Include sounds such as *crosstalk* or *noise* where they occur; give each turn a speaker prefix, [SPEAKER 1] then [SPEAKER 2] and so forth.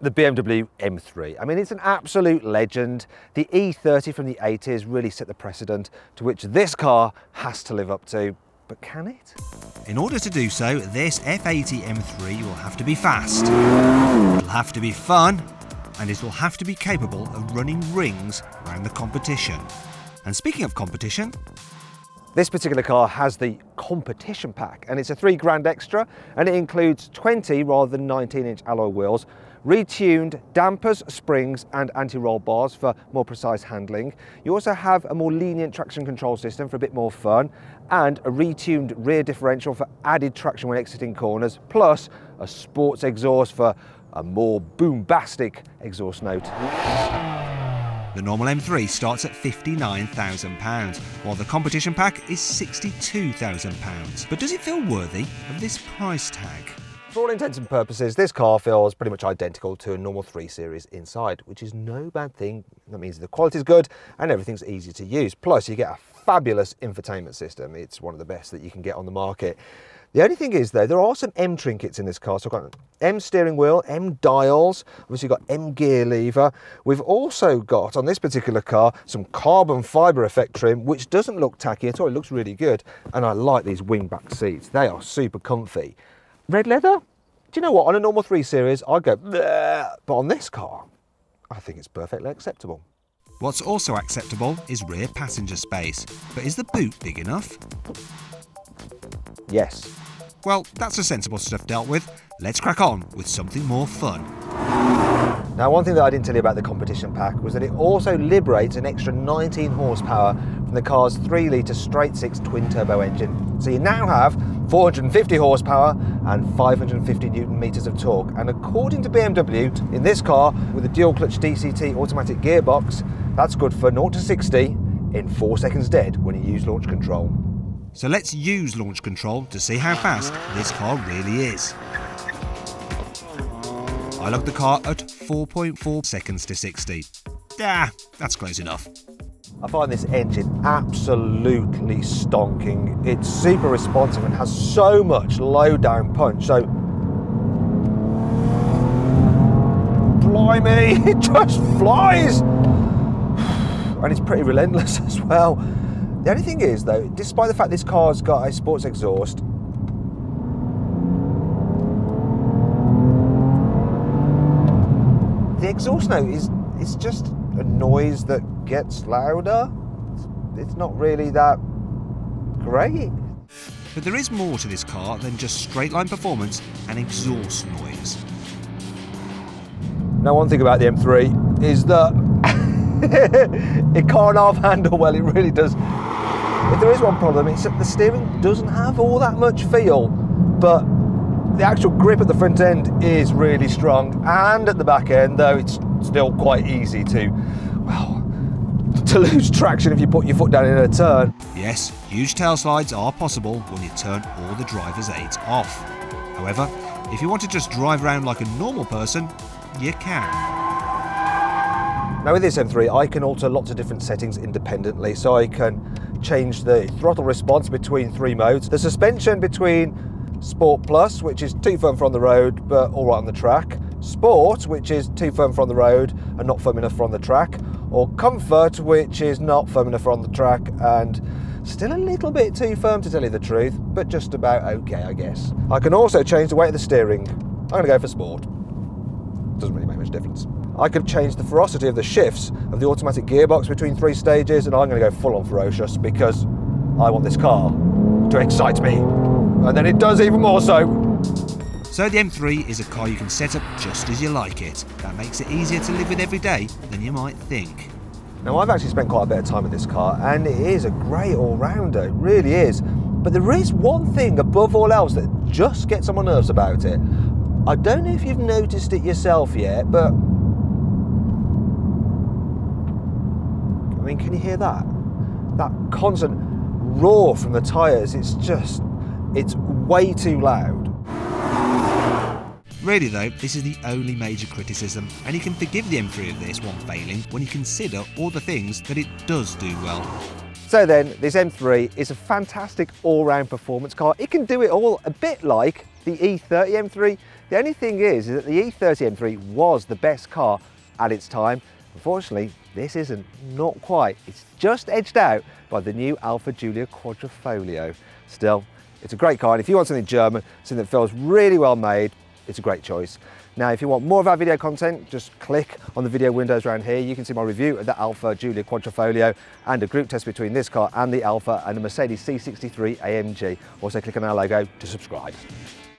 [SPEAKER 1] the BMW M3. I mean, it's an absolute legend. The E30 from the 80s really set the precedent to which this car has to live up to. But can it?
[SPEAKER 2] In order to do so, this F80 M3 will have to be fast, it'll have to be fun, and it will have to be capable of running rings around the competition. And speaking of competition,
[SPEAKER 1] this particular car has the competition pack and it's a three grand extra and it includes 20 rather than 19 inch alloy wheels, retuned dampers, springs and anti-roll bars for more precise handling. You also have a more lenient traction control system for a bit more fun and a retuned rear differential for added traction when exiting corners, plus a sports exhaust for a more boombastic exhaust note.
[SPEAKER 2] The normal M3 starts at £59,000, while the competition pack is £62,000. But does it feel worthy of this price tag?
[SPEAKER 1] For all intents and purposes, this car feels pretty much identical to a normal 3 Series inside, which is no bad thing. That means the quality is good and everything's easy to use. Plus, you get a fabulous infotainment system. It's one of the best that you can get on the market. The only thing is though, there are some M trinkets in this car. So I've got M steering wheel, M dials, obviously got M gear lever. We've also got, on this particular car, some carbon fibre effect trim, which doesn't look tacky at all. It looks really good. And I like these wingback seats. They are super comfy. Red leather? Do you know what? On a normal 3 Series, I'd go, Bleh. but on this car, I think it's perfectly acceptable.
[SPEAKER 2] What's also acceptable is rear passenger space. But is the boot big enough?
[SPEAKER 1] Yes.
[SPEAKER 2] Well, that's the sensible stuff dealt with. Let's crack on with something more fun.
[SPEAKER 1] Now, one thing that I didn't tell you about the competition pack was that it also liberates an extra 19 horsepower from the car's 3 litre straight 6 twin turbo engine. So you now have 450 horsepower and 550 newton meters of torque. And according to BMW, in this car with a dual clutch DCT automatic gearbox, that's good for 0 to 60 in 4 seconds dead when you use launch control.
[SPEAKER 2] So let's use launch control to see how fast this car really is. I logged the car at 4.4 seconds to 60. Ah, that's close enough.
[SPEAKER 1] I find this engine absolutely stonking. It's super responsive and has so much low down punch. So, blimey, *laughs* it just flies. *sighs* And it's pretty relentless *laughs* as well. The only thing is, though, despite the fact this car's got a sports exhaust, exhaust note is it's just a noise that gets louder. It's not really that great.
[SPEAKER 2] But there is more to this car than just straight line performance and exhaust noise.
[SPEAKER 1] Now, one thing about the M3 is that *laughs* it can't half handle well, it really does. If there is one problem, it's that the steering doesn't have all that much feel, but the actual grip at the front end is really strong, and at the back end, though, it's still quite easy to, well, to lose traction if you put your foot down in a turn.
[SPEAKER 2] Yes, huge tail slides are possible when you turn all the driver's aids off. However, if you want to just drive around like a normal person, you can.
[SPEAKER 1] Now with this M3, I can alter lots of different settings independently. So I can change the throttle response between three modes, the suspension between Sport Plus, which is too firm for on the road, but all right on the track, Sport, which is too firm for on the road and not firm enough for on the track, or Comfort, which is not firm enough on the track and still a little bit too firm to tell you the truth, but just about okay, I guess. I can also change the weight of the steering. I'm going to go for Sport. Doesn't really make much difference. I could change the ferocity of the shifts of the automatic gearbox between three stages, and I'm going to go full on ferocious because I want this car to excite me. And then it does even more so.
[SPEAKER 2] So the M3 is a car you can set up just as you like it. That makes it easier to live with every day than you might think.
[SPEAKER 1] Now I've actually spent quite a bit of time with this car and it is a great all-rounder, it really is. But there is one thing above all else that just gets on my nerves about it. I don't know if you've noticed it yourself yet, but I mean, can you hear that? That constant roar from the tyres, it's just, it's way too loud.
[SPEAKER 2] Really though, this is the only major criticism, and you can forgive the M3 of this one failing when you consider all the things that it does do well.
[SPEAKER 1] So then, this M3 is a fantastic all-round performance car. It can do it all a bit like the E30 M3. The only thing is, is that the E30 M3 was the best car at its time. Unfortunately, this isn't, not quite. It's just edged out by the new Alfa Giulia Quadrifoglio. Still, it's a great car, and if you want something German, something that feels really well made, it's a great choice. Now, if you want more of our video content, just click on the video windows around here. You can see my review of the Alfa Giulia Quadrifoglio and a group test between this car and the Alfa and the Mercedes C63 AMG. Also click on our logo to subscribe.